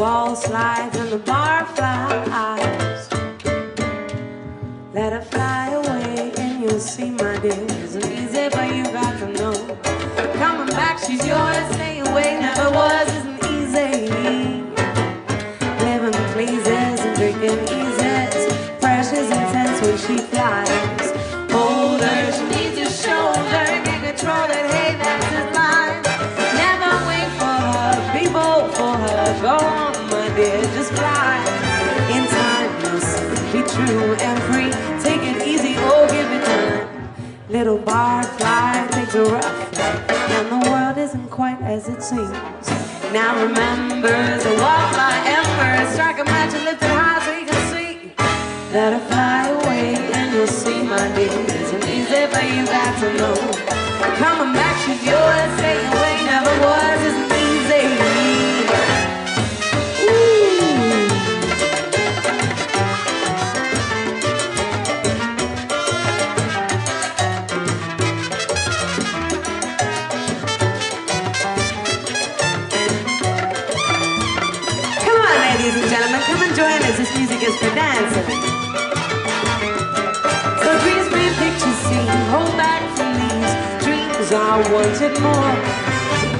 wall slides and the bar true and free. Take it easy, oh, give it time. Little barfly takes a rough and the world isn't quite as it seems. Now remember, a wildfly ember, strike a match and lift it high so you can see. Let her fly away, and you'll see, my dear, it isn't easy, but you got to know. Coming back, she's yours. Music is for dancing. So dreams may pictures seem hold back from these dreams are wanted more.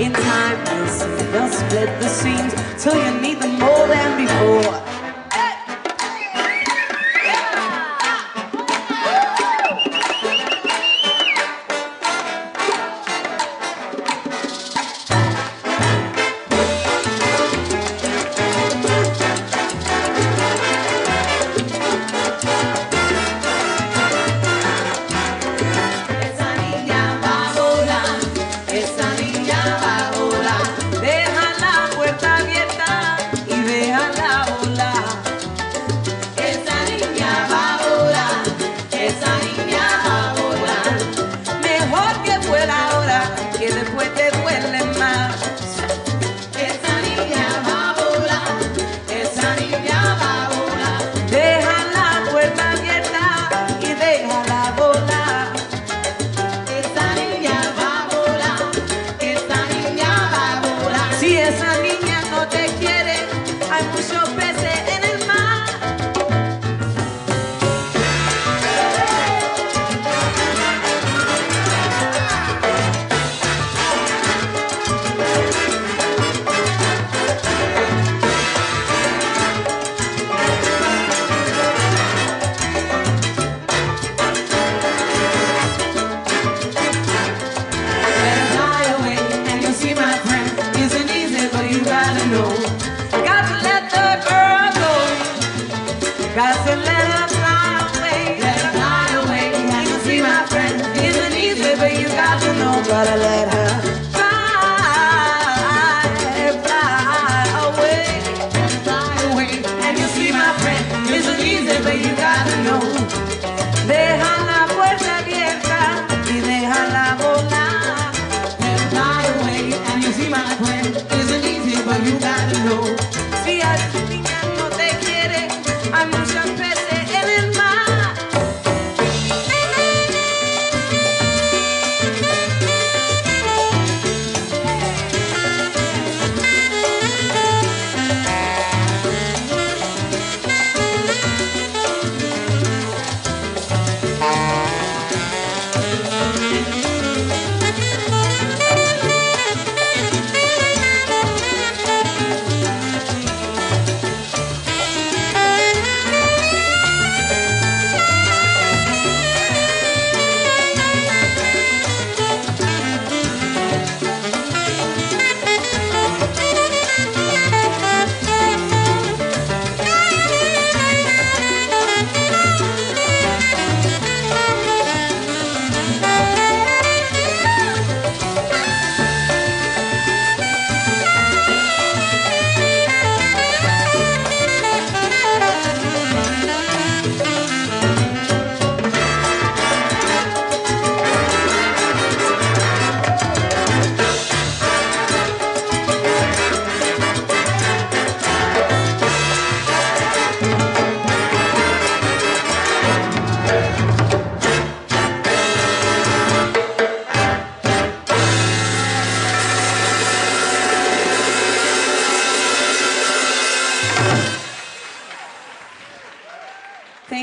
In time, you'll see they'll split the seams till you need them more than gonna let.